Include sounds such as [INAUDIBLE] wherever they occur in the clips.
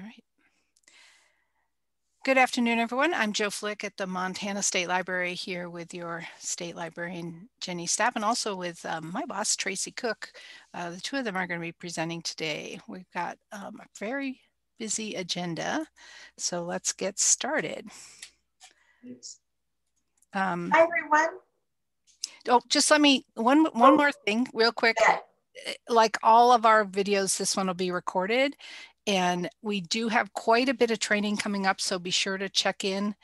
All right. Good afternoon, everyone. I'm Jo Flick at the Montana State Library here with your state librarian, Jennie Stapp, and also with um, my boss, Tracy Cook. Uh, the two of them are going to be presenting today. We've got um, a very busy agenda, so let's get started. Um, Hi, everyone. Oh, just let me, one, one oh. more thing real quick. Yeah like all of our videos, this one will be recorded and we do have quite a bit of training coming up, so be sure to check in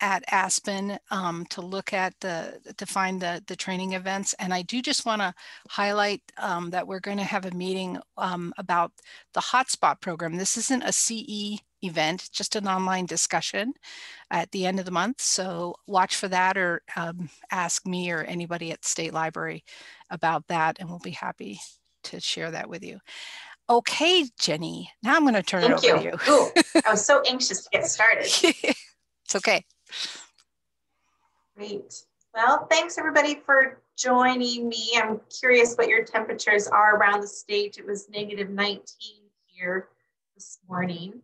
at Aspen um, to look at the, to find the, the training events. And I do just wanna highlight um, that we're gonna have a meeting um, about the hotspot program. This isn't a CE event, just an online discussion at the end of the month. So watch for that or um, ask me or anybody at State Library about that and we'll be happy to share that with you. Okay, Jennie, now I'm going to turn Thank it over you. to you. Ooh, I was so [LAUGHS] anxious to get started. [LAUGHS] it's okay. Great. Well, thanks everybody for joining me. I'm curious what your temperatures are around the state. It was negative 19 here this morning.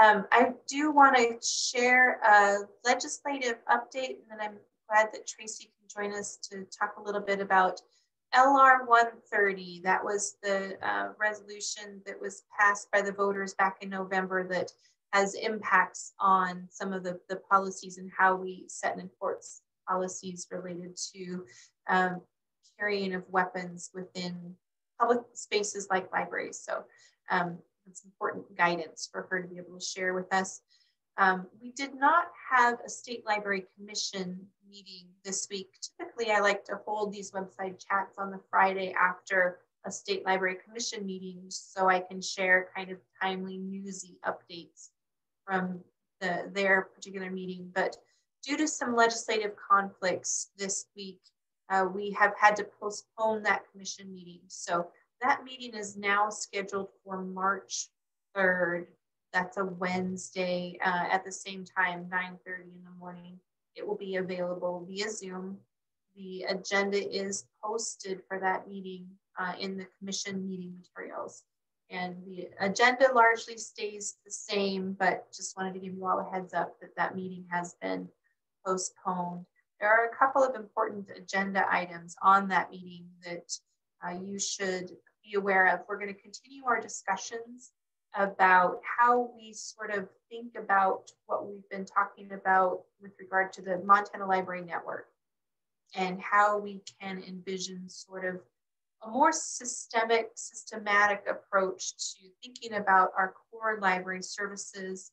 Um, I do want to share a legislative update, and then I'm glad that Tracy can join us to talk a little bit about LR 130, that was the uh, resolution that was passed by the voters back in November that has impacts on some of the, the policies and how we set and enforce policies related to um, carrying of weapons within public spaces like libraries. So um, it's important guidance for her to be able to share with us. Um, we did not have a state library commission meeting this week. Typically, I like to hold these Webside chats on the Friday after a state library commission meeting so I can share kind of timely newsy updates from the, their particular meeting. But due to some legislative conflicts this week, uh, we have had to postpone that commission meeting. So that meeting is now scheduled for March 3rd. That's a Wednesday uh, at the same time, 9.30 in the morning. It will be available via Zoom. The agenda is posted for that meeting uh, in the commission meeting materials. And the agenda largely stays the same, but just wanted to give you all a heads up that that meeting has been postponed. There are a couple of important agenda items on that meeting that uh, you should be aware of. We're going to continue our discussions about how we sort of think about what we've been talking about with regard to the Montana Library Network and how we can envision sort of a more systemic, systematic approach to thinking about our core library services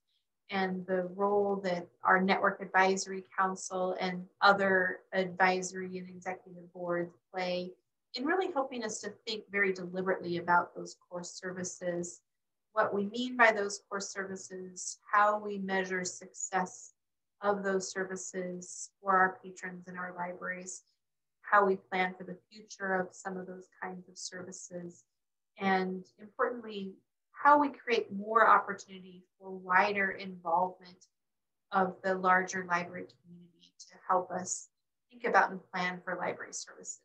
and the role that our Network Advisory Council and other advisory and executive boards play in really helping us to think very deliberately about those core services what we mean by those core services, how we measure success of those services for our patrons in our libraries, how we plan for the future of some of those kinds of services, and importantly, how we create more opportunity for wider involvement of the larger library community to help us think about and plan for library services.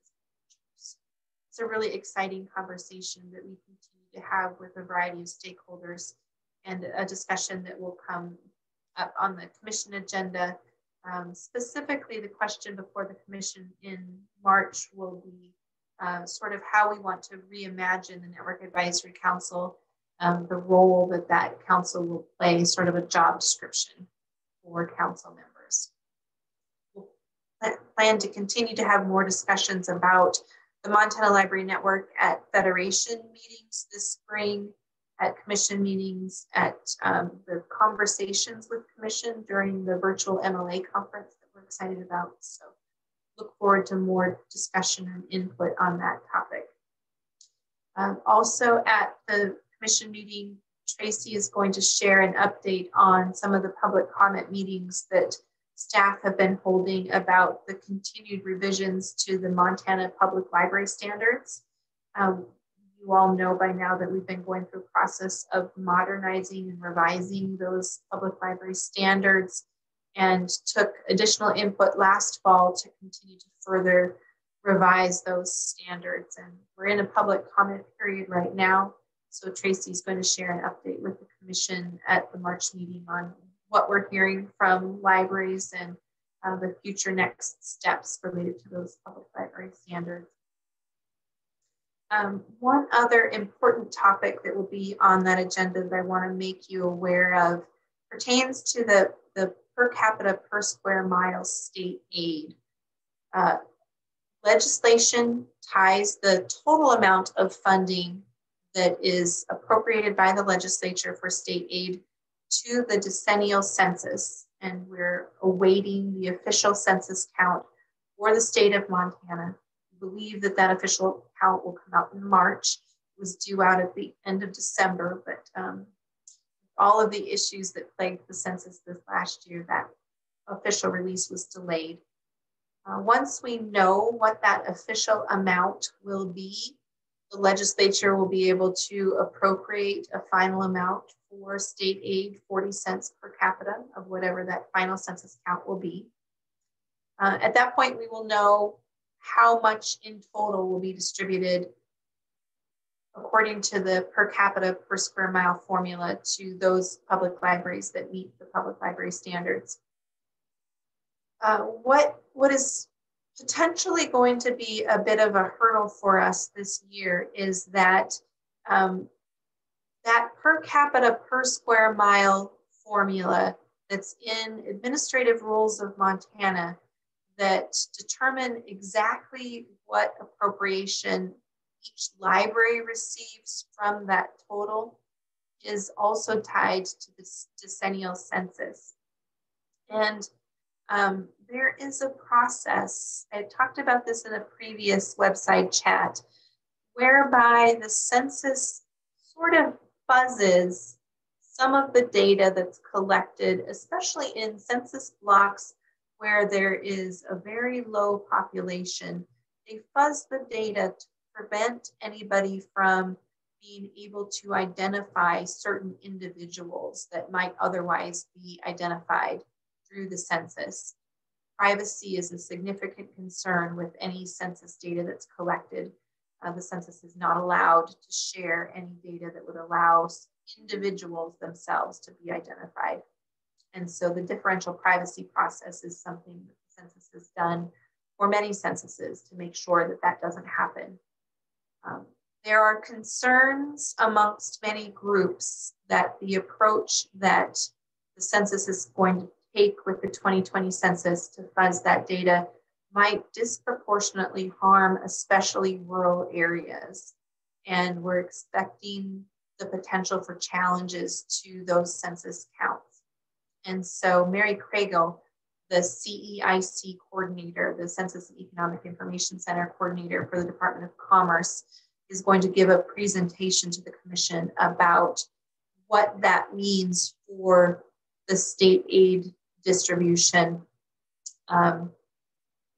It's a really exciting conversation that we continue to have with a variety of stakeholders and a discussion that will come up on the commission agenda. Um, specifically, the question before the commission in March will be uh, sort of how we want to reimagine the Network Advisory Council, um, the role that that council will play, sort of a job description for council members. We'll plan to continue to have more discussions about the Montana Library Network at Federation meetings this spring, at commission meetings, at um, the conversations with commission during the virtual MLA conference that we're excited about. So look forward to more discussion and input on that topic. Um, also at the commission meeting, Tracy is going to share an update on some of the public comment meetings that staff have been holding about the continued revisions to the Montana Public Library Standards. Um, you all know by now that we've been going through a process of modernizing and revising those public library standards and took additional input last fall to continue to further revise those standards. And we're in a public comment period right now. So Tracy's going to share an update with the commission at the March meeting on what we're hearing from libraries and uh, the future next steps related to those public library standards. Um, one other important topic that will be on that agenda that I want to make you aware of pertains to the, the per capita per square mile state aid. Uh, legislation ties the total amount of funding that is appropriated by the legislature for state aid to the decennial census. And we're awaiting the official census count for the state of Montana We believe that that official count will come out in March. It was due out at the end of December, but um, all of the issues that plagued the census this last year, that official release was delayed. Uh, once we know what that official amount will be, the legislature will be able to appropriate a final amount for state aid, 40 cents per capita of whatever that final census count will be. Uh, at that point, we will know how much in total will be distributed according to the per capita per square mile formula to those public libraries that meet the public library standards. Uh, what, what is potentially going to be a bit of a hurdle for us this year is that um, that per capita per square mile formula that's in administrative rules of Montana that determine exactly what appropriation each library receives from that total is also tied to the decennial census. And um, there is a process, I talked about this in a previous Webside chat, whereby the census sort of fuzzes some of the data that's collected, especially in census blocks where there is a very low population, they fuzz the data to prevent anybody from being able to identify certain individuals that might otherwise be identified through the census. Privacy is a significant concern with any census data that's collected. Uh, the census is not allowed to share any data that would allow individuals themselves to be identified. And so the differential privacy process is something that the census has done for many censuses to make sure that that doesn't happen. Um, there are concerns amongst many groups that the approach that the census is going to take with the 2020 census to fuzz that data might disproportionately harm especially rural areas. And we're expecting the potential for challenges to those census counts. And so Mary Craigle, the CEIC coordinator, the Census and Economic Information Center coordinator for the Department of Commerce, is going to give a presentation to the commission about what that means for the state aid distribution. Um,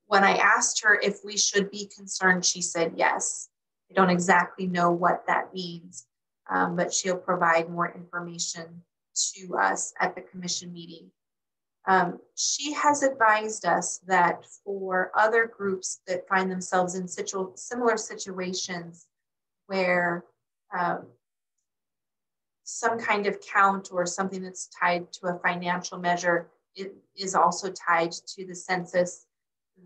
when I asked her if we should be concerned, she said yes. I don't exactly know what that means, um, but she'll provide more information to us at the commission meeting. Um, she has advised us that for other groups that find themselves in situ similar situations where um, some kind of count or something that's tied to a financial measure it is also tied to the census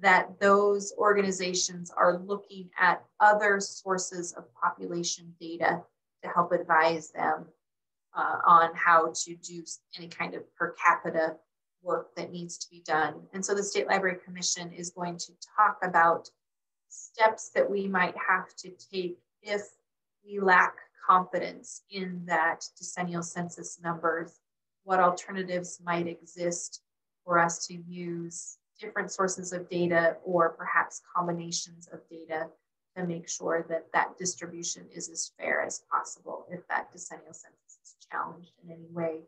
that those organizations are looking at other sources of population data to help advise them uh, on how to do any kind of per capita work that needs to be done. And so the State Library Commission is going to talk about steps that we might have to take if we lack confidence in that decennial census numbers, what alternatives might exist for us to use different sources of data or perhaps combinations of data to make sure that that distribution is as fair as possible if that decennial census is challenged in any way.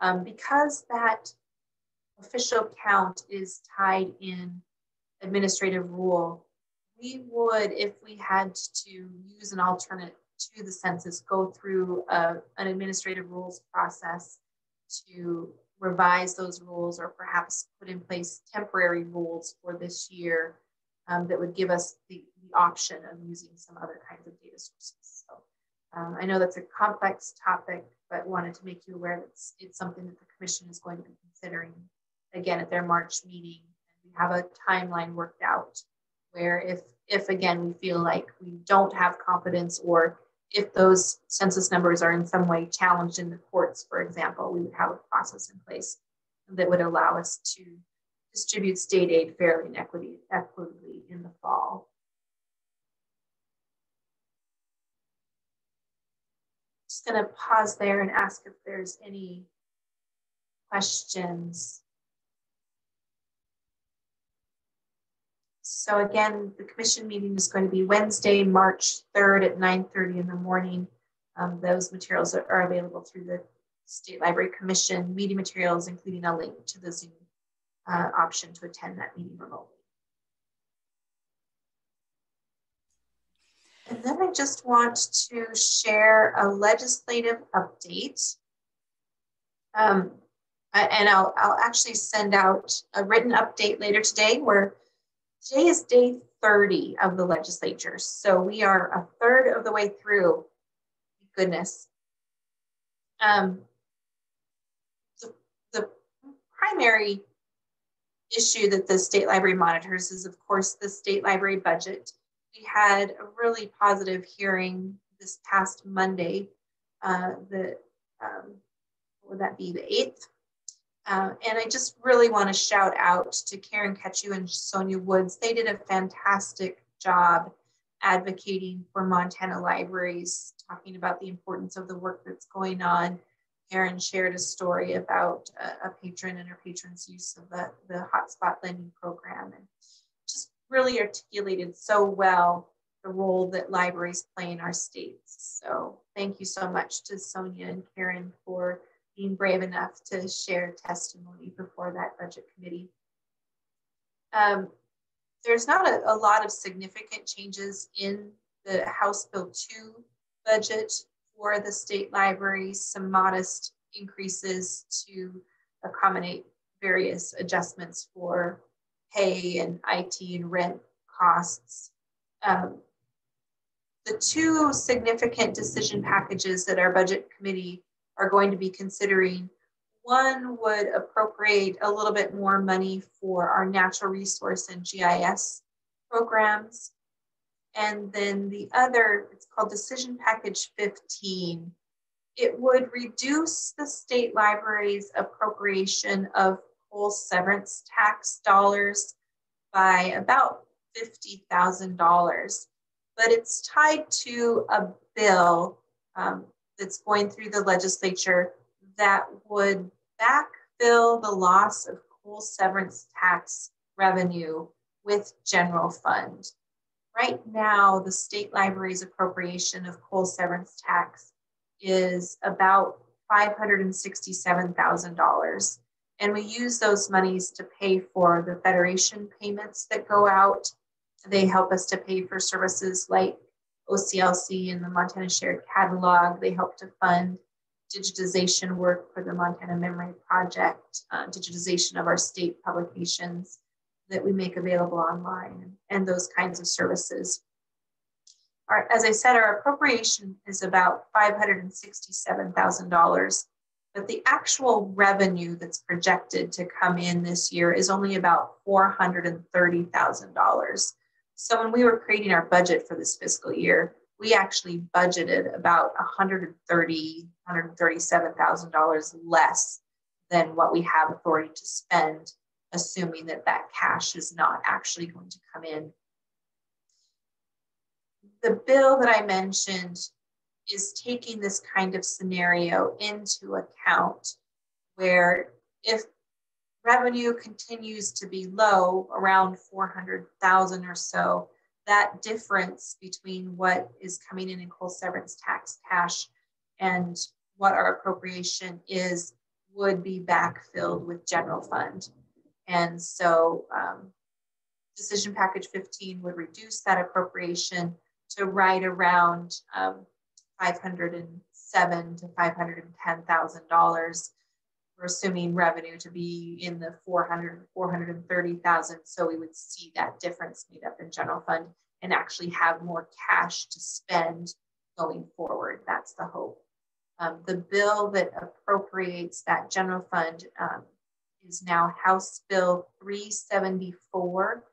Um, because that official count is tied in administrative rule, we would, if we had to use an alternate to the census, go through a, an administrative rules process to revise those rules or perhaps put in place temporary rules for this year um, that would give us the, the option of using some other kinds of data sources. So Um, I know that's a complex topic, but wanted to make you aware that it's, it's something that the commission is going to be considering again at their March meeting. We have a timeline worked out where if, if again, we feel like we don't have confidence or if those census numbers are in some way challenged in the courts, for example, we would have a process in place that would allow us to distribute state aid fairly and equity, equitably in the fall. Just going to pause there and ask if there's any questions. So again, the commission meeting is going to be Wednesday, March 3rd at 9.30 in the morning. Um, those materials are, are, available through the State Library Commission meeting materials, including a link to the Zoom uh, option to attend that meeting remotely. And then I just want to share a legislative update. Um, and I'll, I'll actually send out a written update later today where today is day 30 of the legislature. So we are a third of the way through. Goodness. Um, the, the primary issue that the state library monitors is, of course, the state library budget. We had a really positive hearing this past Monday, uh, the, um, would that be, the 8th? Uh, and I just really want to shout out to Karen Ketchu and Sonia Woods. They did a fantastic job advocating for Montana libraries, talking about the importance of the work that's going on Karen shared a story about a, a, patron and her patron's use of the, the hotspot lending program and just really articulated so well the role that libraries play in our states. So thank you so much to Sonia and Karen for being brave enough to share testimony before that budget committee. Um, there's not a, a lot of significant changes in the House Bill 2 budget for the state libraries, some modest increases to accommodate various adjustments for pay and IT and rent costs. Um, the two significant decision packages that our budget committee are going to be considering one would appropriate a little bit more money for our natural resource and GIS programs. And then the other, it's called Decision Package 15. It would reduce the state library's appropriation of coal severance tax dollars by about $50,000. But it's tied to a bill um, that's going through the legislature that would backfill the loss of coal severance tax revenue with general fund. Right now, the state library's appropriation of coal severance tax is about $567,000. And we use those monies to pay for the federation payments that go out. They help us to pay for services like OCLC and the Montana Shared Catalog. They help to fund digitization work for the Montana Memory Project, uh, digitization of our state publications that we make available online and those kinds of services. Our, as I said, our appropriation is about $567,000, but the actual revenue that's projected to come in this year is only about $430,000. So when we were creating our budget for this fiscal year, we actually budgeted about $130,000, $137,000 less than what we have authority to spend assuming that that cash is not actually going to come in. The bill that I mentioned is taking this kind of scenario into account where if revenue continues to be low around 400,000 or so, that difference between what is coming in in coal severance tax cash and what our appropriation is would be backfilled with general fund. And so um, decision package 15 would reduce that appropriation to right around um, 507 to 510,000 dollars. We're assuming revenue to be in the 400 430,000. So we would see that difference made up in general fund and actually have more cash to spend going forward. That's the hope. Um, the bill that appropriates that general fund um, is now House Bill 374.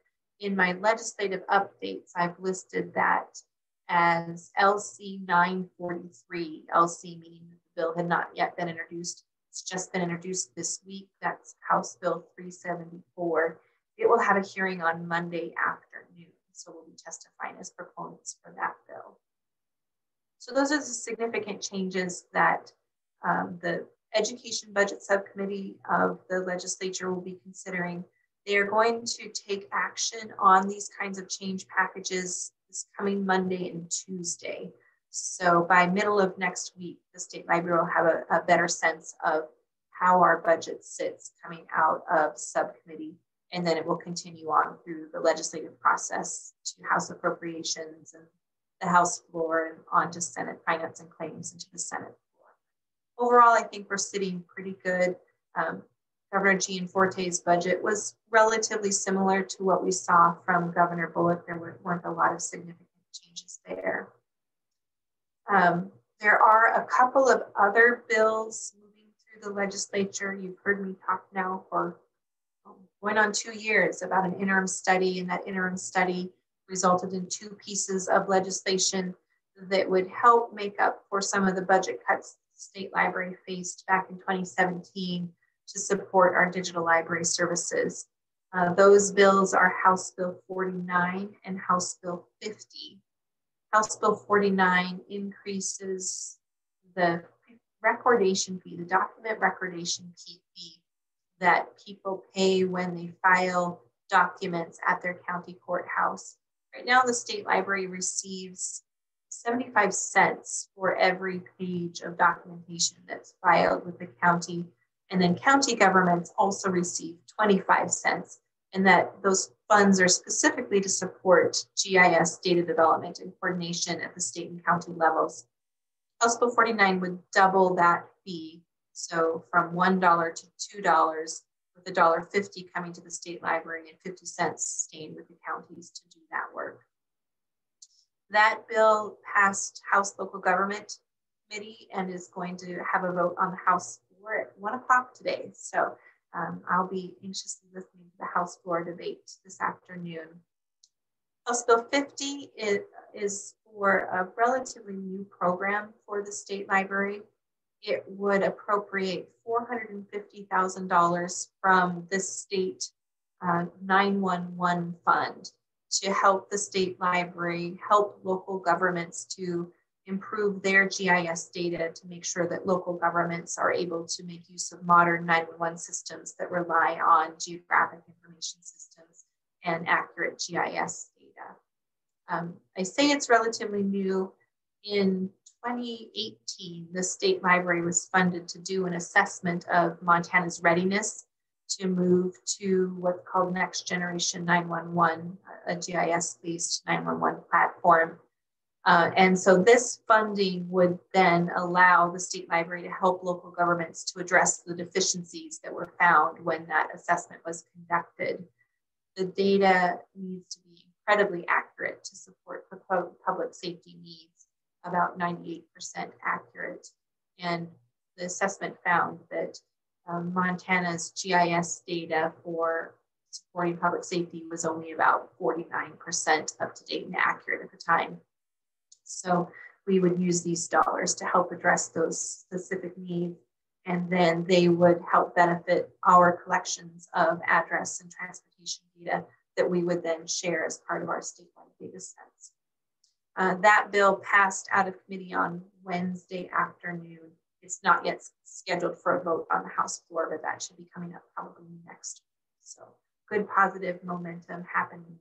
In my legislative updates, I've listed that as LC 943, LC meaning the bill had not yet been introduced. It's just been introduced this week. That's House Bill 374. It will have a hearing on Monday afternoon. So we'll be testifying as proponents for that bill. So those are the significant changes that um, the Education Budget Subcommittee of the legislature will be considering. They are going to take action on these kinds of change packages this coming Monday and Tuesday. So by middle of next week, the state library will have a, a better sense of how our budget sits coming out of subcommittee. And then it will continue on through the legislative process to House appropriations and the House floor and on to Senate finance and claims into the Senate floor. Overall, I think we're sitting pretty good. Um, Governor Gianforte's budget was relatively similar to what we saw from Governor Bullock. There weren't a lot of significant changes there. Um, there are a couple of other bills moving through the legislature. You've heard me talk now for um, going on two years about an interim study, and that interim study resulted in two pieces of legislation that would help make up for some of the budget cuts the state library faced back in 2017 to support our digital library services. Uh, those bills are House Bill 49 and House Bill 50. House Bill 49 increases the recordation fee, the document recordation fee that people pay when they file documents at their county courthouse. Right now, the state library receives 75 cents for every page of documentation that's filed with the county and then county governments also receive 25 cents, and that those funds are specifically to support GIS data development and coordination at the state and county levels. House Bill 49 would double that fee, so from $1 to $2, with $1.50 coming to the state library and 50 cents staying with the counties to do that work. That bill passed House Local Government Committee and is going to have a vote on the House we're at one o'clock today. So um, I'll be anxiously listening to the House floor debate this afternoon. House Bill 50 is, is for a relatively new program for the state library. It would appropriate $450,000 from the state uh, 911 fund to help the state library, help local governments to improve their GIS data to make sure that local governments are able to make use of modern 911 systems that rely on geographic information systems and accurate GIS data. Um, I say it's relatively new. In 2018, the state library was funded to do an assessment of Montana's readiness to move to what's called Next Generation 911, a GIS based 911 platform uh, and so this funding would then allow the state library to help local governments to address the deficiencies that were found when that assessment was conducted. The data needs to be incredibly accurate to support public safety needs, about 98% accurate. And the assessment found that um, Montana's GIS data for supporting public safety was only about 49% up to date and accurate at the time. So we would use these dollars to help address those specific needs. And then they would help benefit our collections of address and transportation data that we would then share as part of our statewide data sets. Uh, that bill passed out of committee on Wednesday afternoon. It's not yet scheduled for a vote on the House floor, but that should be coming up probably next week. So good positive momentum happening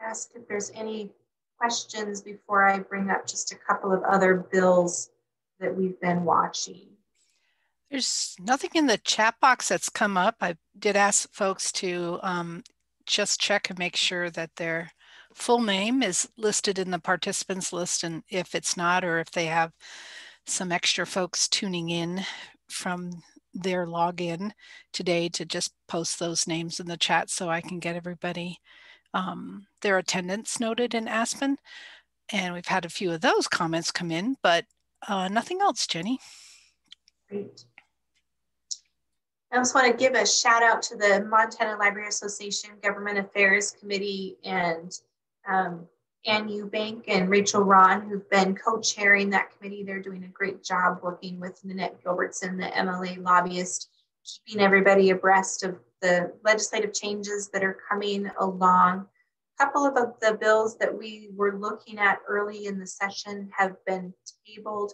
ask if there's any questions before I bring up just a couple of other bills that we've been watching. There's nothing in the chat box that's come up. I did ask folks to um, just check and make sure that their full name is listed in the participants list. And if it's not, or if they have some extra folks tuning in from their login today to just post those names in the chat so I can get everybody um, their attendance noted in Aspen. And we've had a few of those comments come in, but uh, nothing else, Jennie. Great. I also want to give a shout out to the Montana Library Association Government Affairs Committee and um, Ann Eubank and Rachel Ron, who've been co-chairing that committee. They're doing a great job working with Nanette Gilbertson, the MLA lobbyist, keeping everybody abreast of the legislative changes that are coming along. A couple of the bills that we were looking at early in the session have been tabled.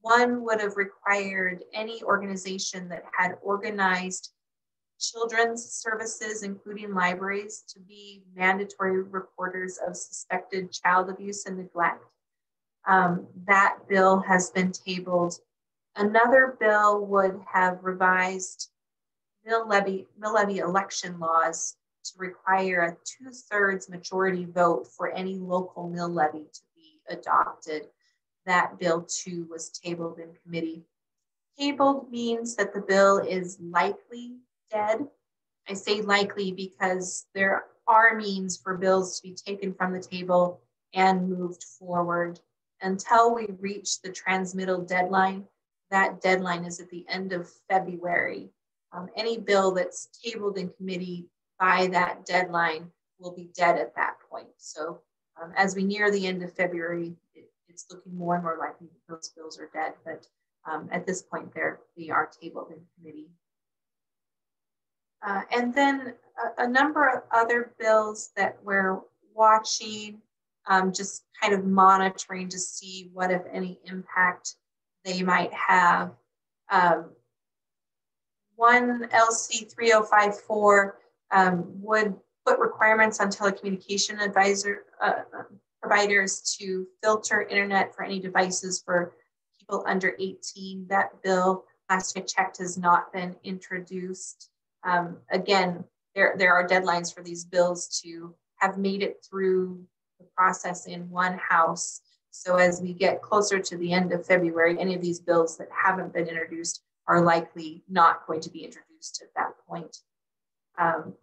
One would have required any organization that had organized children's services, including libraries, to be mandatory reporters of suspected child abuse and neglect. Um, that bill has been tabled. Another bill would have revised mill levy, mill levy election laws to require a two-thirds majority vote for any local mill levy to be adopted. That bill too was tabled in committee. Tabled means that the bill is likely dead. I say likely because there are means for bills to be taken from the table and moved forward. Until we reach the transmittal deadline, that deadline is at the end of February. Um, any bill that's tabled in committee by that deadline will be dead at that point. So um, as we near the end of February, it, it's looking more and more likely that those bills are dead. But um, at this point, they're, they are tabled in committee. Uh, and then a, a, number of other bills that we're watching, um, just kind of monitoring to see what, if any, impact they might have. Um, one LC 3054 um, would put requirements on telecommunication advisor uh, providers to filter internet for any devices for people under 18. That bill, last I checked, has not been introduced. Um, again, there, there are deadlines for these bills to have made it through the process in one house. So as we get closer to the end of February, any of these bills that haven't been introduced are likely not going to be introduced at that point. Um,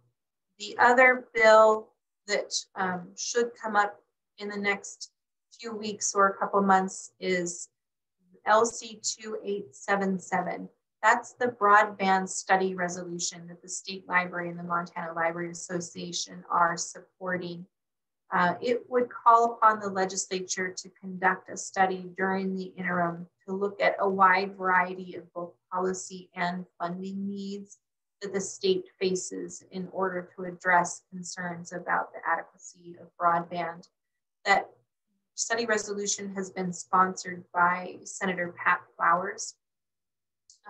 the other bill that um, should come up in the next few weeks or a couple months is LC 2877. That's the broadband study resolution that the State Library and the Montana Library Association are supporting. Uh, it would call upon the legislature to conduct a study during the interim to look at a wide variety of both policy and funding needs that the state faces in order to address concerns about the adequacy of broadband. That study resolution has been sponsored by Senator Pat Flowers.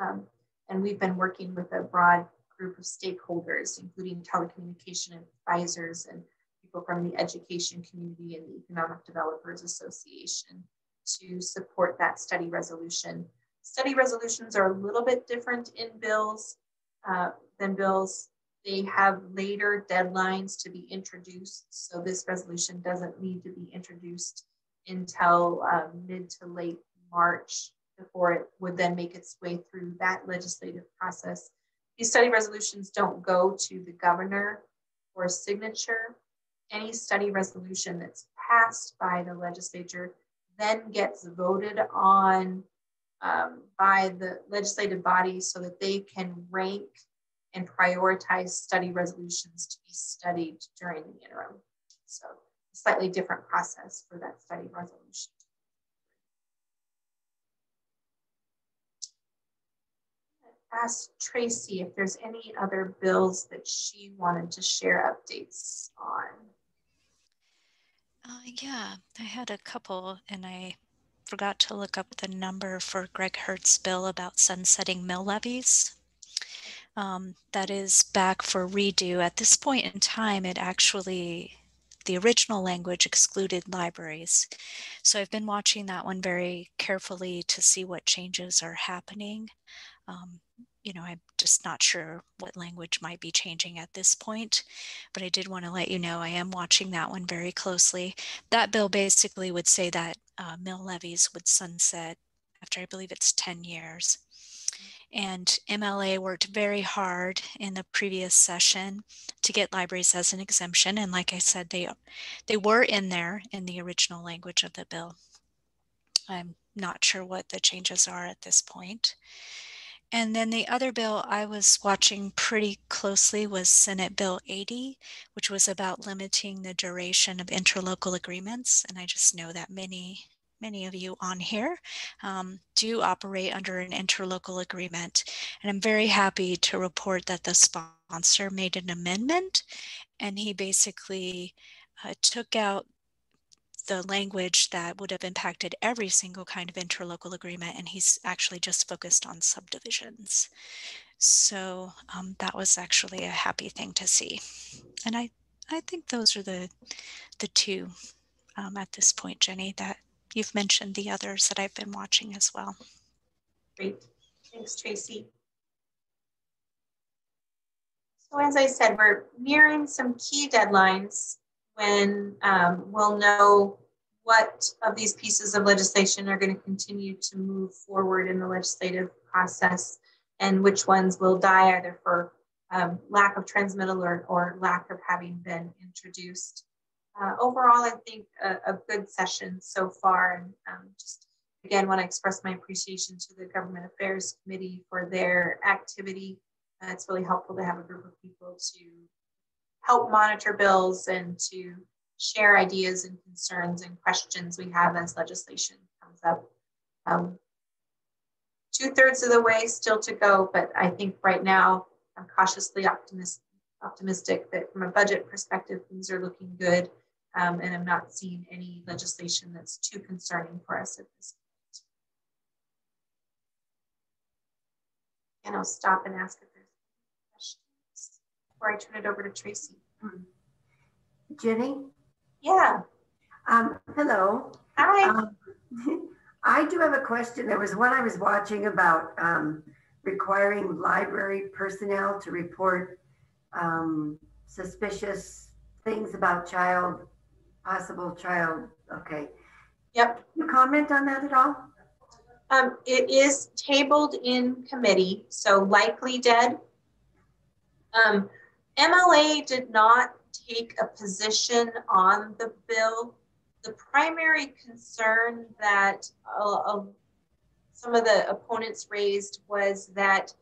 Um, and we've been working with a broad group of stakeholders, including telecommunication advisors and people from the education community and the Economic Developers Association to support that study resolution. Study resolutions are a little bit different in bills uh, than bills. They have later deadlines to be introduced. So this resolution doesn't need to be introduced until um, mid to late March before it would then make its way through that legislative process. These study resolutions don't go to the governor for signature. Any study resolution that's passed by the legislature then gets voted on um, by the legislative body so that they can rank and prioritize study resolutions to be studied during the interim. So slightly different process for that study resolution. Ask Tracy if there's any other bills that she wanted to share updates on. Uh, yeah, I had a couple and I forgot to look up the number for Greg Hertz's bill about sunsetting mill levies. Um, that is back for redo. At this point in time, it actually, the original language excluded libraries. So I've been watching that one very carefully to see what changes are happening. Um, you know, I'm just not sure what language might be changing at this point, but I did want to let you know I am watching that one very closely. That bill basically would say that uh, mill levies would sunset after I believe it's 10 years. And MLA worked very hard in the previous session to get libraries as an exemption. And like I said, they, they were in there in the original language of the bill. I'm not sure what the changes are at this point. And then the other bill I was watching pretty closely was Senate Bill 80, which was about limiting the duration of interlocal agreements. And I just know that many, many of you on here um, do operate under an interlocal agreement. And I'm very happy to report that the sponsor made an amendment and he basically uh, took out the language that would have impacted every single kind of interlocal agreement, and he's actually just focused on subdivisions. So um, that was actually a happy thing to see. And I, I think those are the, the two um, at this point, Jennie, that you've mentioned the others that I've been watching as well. Great. Thanks, Tracy. So as I said, we're nearing some key deadlines when um, we'll know what of these pieces of legislation are going to continue to move forward in the legislative process and which ones will die either for um, lack of transmittal or, or lack of having been introduced. Uh, overall, I think a, a, good session so far. And um, just again, want to express my appreciation to the Government Affairs Committee for their activity. Uh, it's really helpful to have a group of people to help monitor bills and to share ideas and concerns and questions we have as legislation comes up. Um, two thirds of the way still to go, but I think right now I'm cautiously optimistic, optimistic that from a budget perspective, things are looking good. Um, and I'm not seeing any legislation that's too concerning for us at this point. And I'll stop and ask if before I turn it over to Tracy. Jennie? Yeah. Um, hello. Hi. Um, [LAUGHS] I do have a question. There was one I was watching about um, requiring library personnel to report um, suspicious things about child, possible child. Okay. Yep. Can you comment on that at all? Um, it is tabled in committee, so likely dead. Um, MLA did not take a position on the bill. The primary concern that uh, some of the opponents raised was that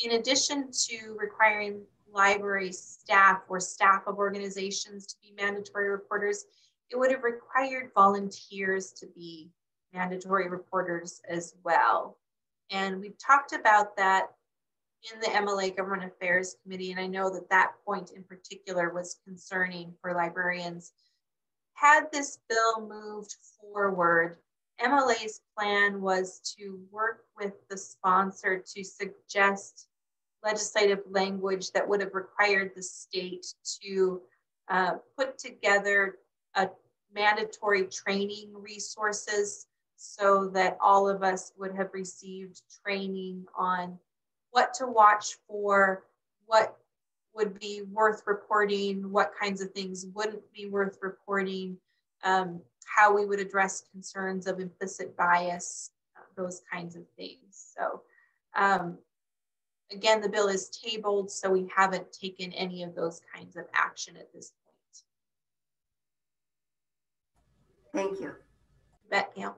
in addition to requiring library staff or staff of organizations to be mandatory reporters, it would have required volunteers to be mandatory reporters as well. And we've talked about that in the MLA Government Affairs Committee, and I know that that point in particular was concerning for librarians. Had this bill moved forward, MLA's plan was to work with the sponsor to suggest legislative language that would have required the state to uh, put together a mandatory training resources so that all of us would have received training on what to watch for, what would be worth reporting, what kinds of things wouldn't be worth reporting, um, how we would address concerns of implicit bias, uh, those kinds of things. So um, again, the bill is tabled, so we haven't taken any of those kinds of action at this point. Thank you. Bet, Gail.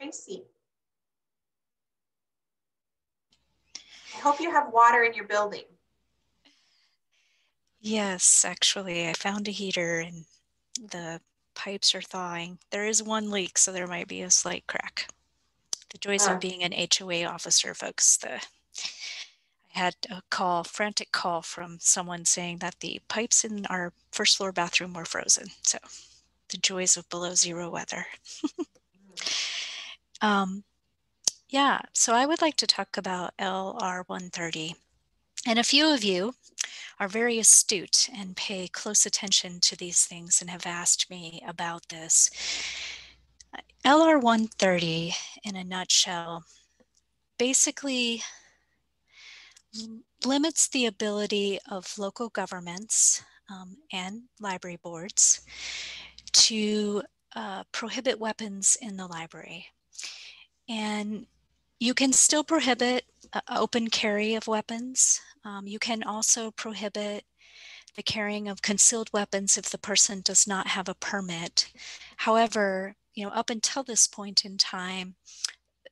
Tracy. I hope you have water in your building. Yes, actually, I found a heater and the pipes are thawing. There is one leak, so there might be a slight crack. The joys of being an HOA officer, folks. The I had a call, frantic call from someone saying that the pipes in our first floor bathroom were frozen. So the joys of below zero weather. [LAUGHS] Um, yeah, so I would like to talk about LR 130. And a few of you are very astute and pay close attention to these things and have asked me about this. LR 130, in a nutshell, basically limits the ability of local governments um, and library boards to uh, prohibit weapons in the library. And you can still prohibit open carry of weapons. Um, you can also prohibit the carrying of concealed weapons if the person does not have a permit. However, you know, up until this point in time,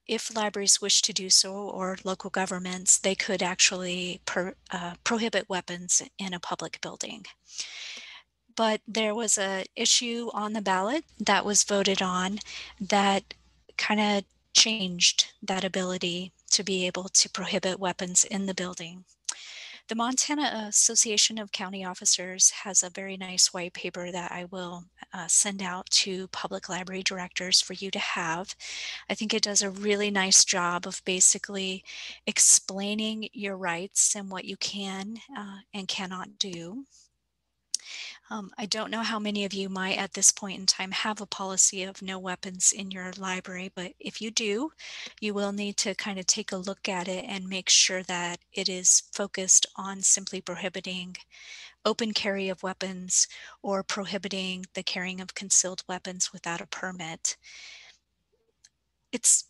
if libraries wish to do so or local governments, they could actually per, uh, prohibit weapons in a public building. But there was a issue on the ballot that was voted on that kind of changed that ability to be able to prohibit weapons in the building. The Montana Association of County Officers has a very nice white paper that I will uh, send out to public library directors for you to have. I think it does a really nice job of basically explaining your rights and what you can uh, and cannot do. Um, I don't know how many of you might at this point in time have a policy of no weapons in your library, but if you do, you will need to kind of take a look at it and make sure that it is focused on simply prohibiting open carry of weapons or prohibiting the carrying of concealed weapons without a permit. It's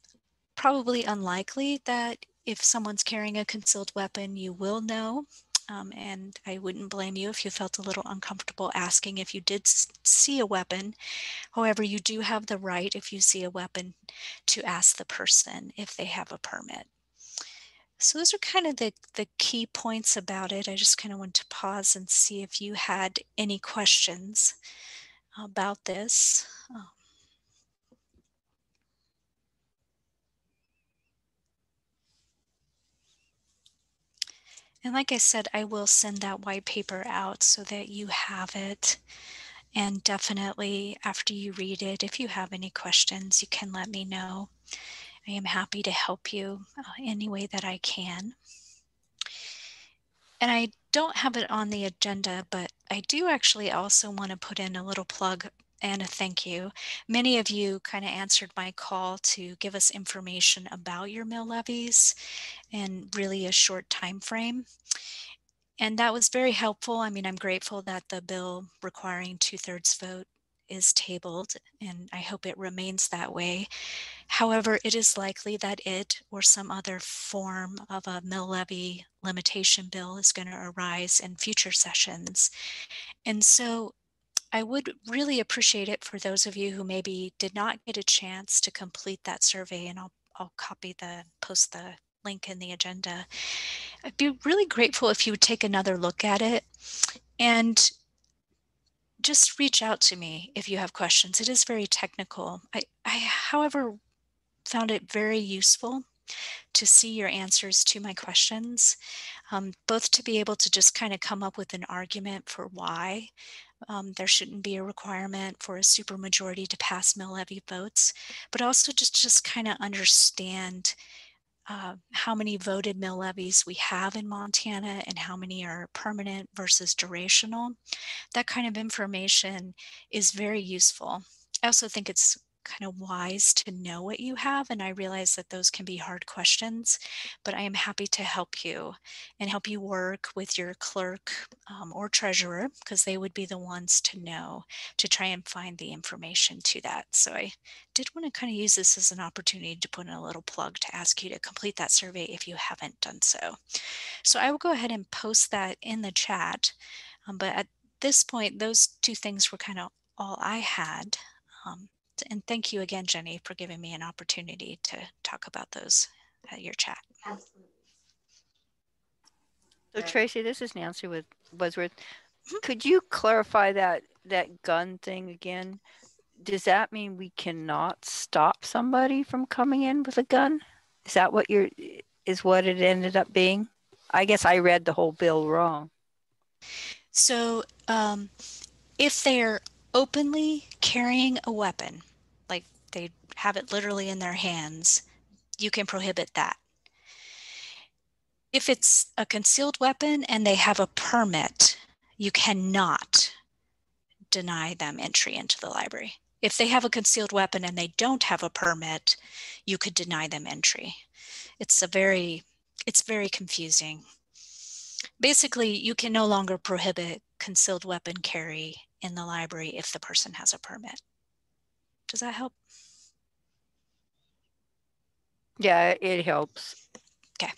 probably unlikely that if someone's carrying a concealed weapon, you will know um, and I wouldn't blame you if you felt a little uncomfortable asking if you did see a weapon. However, you do have the right, if you see a weapon, to ask the person if they have a permit. So those are kind of the, the key points about it. I just kind of want to pause and see if you had any questions about this. Um, And like I said, I will send that white paper out so that you have it. And definitely after you read it, if you have any questions, you can let me know. I am happy to help you uh, any way that I can. And I don't have it on the agenda, but I do actually also want to put in a little plug and a thank you. Many of you kind of answered my call to give us information about your mill levies in really a short time frame. And that was very helpful. I mean, I'm grateful that the bill requiring two thirds vote is tabled, and I hope it remains that way. However, it is likely that it or some other form of a mill levy limitation bill is going to arise in future sessions. And so I would really appreciate it for those of you who maybe did not get a chance to complete that survey, and I'll, I'll copy the, post the link in the agenda. I'd be really grateful if you would take another look at it and just reach out to me if you have questions. It is very technical. I, I however, found it very useful to see your answers to my questions, um, both to be able to just kind of come up with an argument for why um, there shouldn't be a requirement for a supermajority to pass mill levy votes, but also just, just kind of understand uh, how many voted mill levies we have in Montana and how many are permanent versus durational. That kind of information is very useful. I also think it's kind of wise to know what you have. And I realize that those can be hard questions, but I am happy to help you and help you work with your clerk um, or treasurer because they would be the ones to know to try and find the information to that. So I did want to kind of use this as an opportunity to put in a little plug to ask you to complete that survey if you haven't done so. So I will go ahead and post that in the chat. Um, but at this point, those two things were kind of all I had. Um, and thank you again, Jennie, for giving me an opportunity to talk about those at your chat. Absolutely. So Tracy, this is Nancy with Buzzworth. Mm-hmm. Could you clarify that that gun thing again? Does that mean we cannot stop somebody from coming in with a gun? Is that what you're is what it ended up being? I guess I read the whole bill wrong. So um, if they're openly carrying a weapon, like they have it literally in their hands, you can prohibit that. If it's a concealed weapon and they have a permit, you cannot deny them entry into the library. If they have a concealed weapon and they don't have a permit, you could deny them entry. It's a very, it's very confusing. basically, you can no longer prohibit concealed weapon carry in the library if the person has a permit. Does that help? Yeah, it helps. Okay.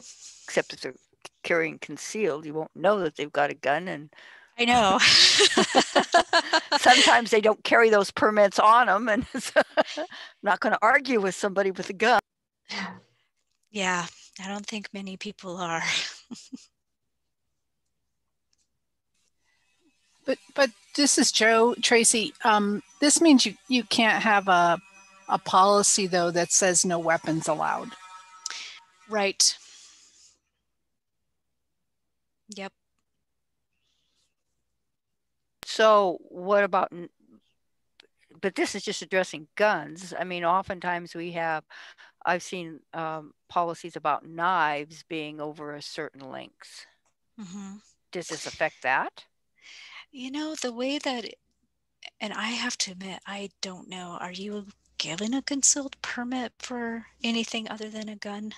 Except if they're carrying concealed, you won't know that they've got a gun and I know. [LAUGHS] [LAUGHS] sometimes they don't carry those permits on them and [LAUGHS] I'm not going to argue with somebody with a gun. Yeah, I don't think many people are. But but this is Jo Tracy. Um, this means you you can't have a a policy though that says no weapons allowed. Right. Yep. So what about? But this is just addressing guns. I mean, oftentimes we have. I've seen um, policies about knives being over a certain length. Mm-hmm. Does this affect that? You know, the way that, and I have to admit, I don't know. Are you given a concealed permit for anything other than a gun?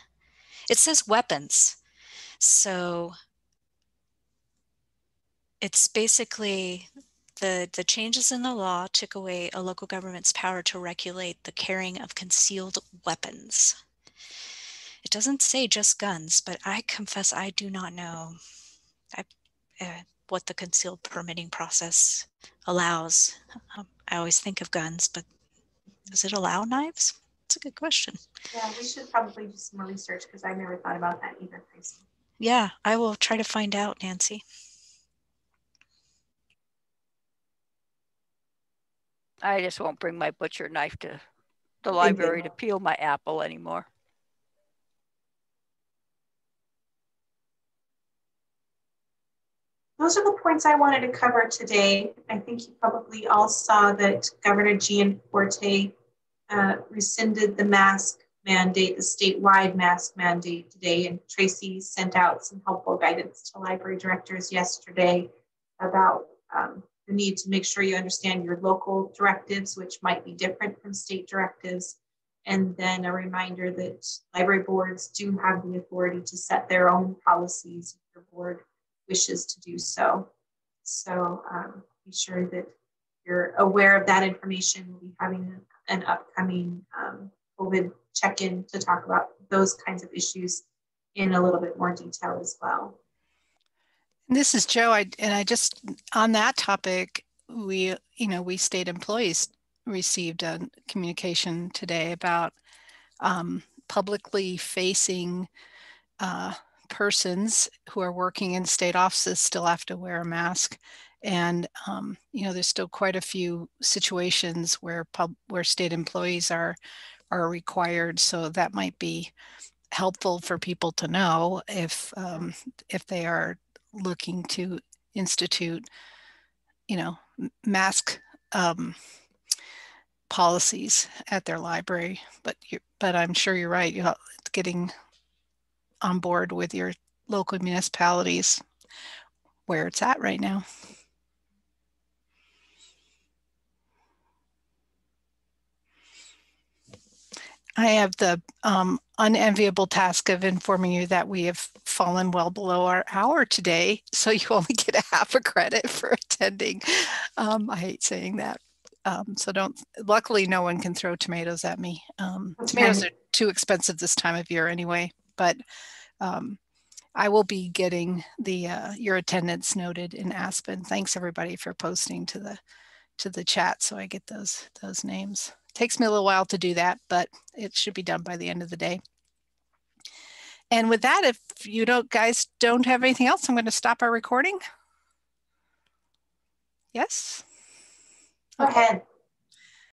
It says weapons. So it's basically the, the changes in the law took away a local government's power to regulate the carrying of concealed weapons. It doesn't say just guns, but I confess I do not know. I, uh, what the concealed permitting process allows. Um, I always think of guns, but does it allow knives? It's a good question. Yeah, we should probably do some more research because I never thought about that either, Tracy. Yeah, I will try to find out, Nancy. I just won't bring my butcher knife to the library to peel my apple anymore. Those are the points I wanted to cover today. I think you probably all saw that Governor Gianforte uh, rescinded the mask mandate, the statewide mask mandate today, and Tracy sent out some helpful guidance to library directors yesterday about um, the need to make sure you understand your local directives, which might be different from state directives. And then a reminder that library boards do have the authority to set their own policies. Your board wishes to do so. So um, be sure that you're aware of that information. We'll be having an upcoming um, COVID check-in to talk about those kinds of issues in a little bit more detail as well. This is Jo. I, and I just, on that topic, we, you know, we state employees received a communication today about um, publicly facing uh, persons who are working in state offices still have to wear a mask. And um, you know, there's still quite a few situations where pub where state employees are are required. So that might be helpful for people to know if um, if they are looking to institute, you know, mask um, policies at their library. But you but I'm sure you're right. You know, getting on board with your local municipalities where it's at right now. I have the um, unenviable task of informing you that we have fallen well below our hour today. So you [LAUGHS] only get a half a credit for attending. Um, I hate saying that. Um, so don't, luckily no one can throw tomatoes at me. Um, tomatoes are too expensive this time of year anyway, but um, I will be getting the uh, your attendance noted in Aspen. Thanks everybody for posting to the to the chat so I get those those names. takes me a little while to do that, but it should be done by the end of the day. And with that, if you don't guys don't have anything else, I'm going to stop our recording. Yes. Okay.